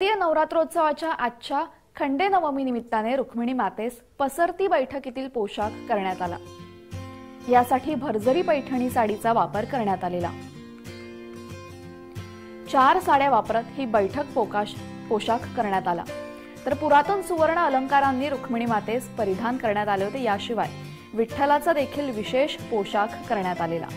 शारदीय नवरात्रोत्सवाच्या आजच्या खंडे नवमी निमित्ताने रुक्मिणी मातेस पसरती बैठकीतील पोशाख करण्यात आला. यासाठी भरजरी पैठणी साडीचा वापर करण्यात आलेला. चार साड्या वापरत ही बैठक पोकाश पोशाख करण्यात आला. तर पुरातन सुवर्ण अलंकारांनी रुक्मिणी मातेस परिधान करण्यात आले होते याशिवाय विठ्ठलाचा देखील विशेष पोशाख करण्यात आलेला.